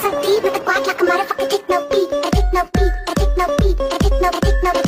so deep with the guac like a motherfucker take no beat.